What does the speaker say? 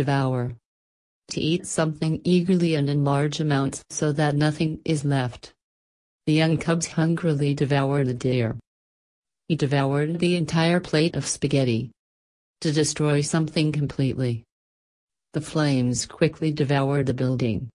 Devour. To eat something eagerly and in large amounts so that nothing is left. The young cubs hungrily devoured the deer. He devoured the entire plate of spaghetti. To destroy something completely. The flames quickly devoured the building.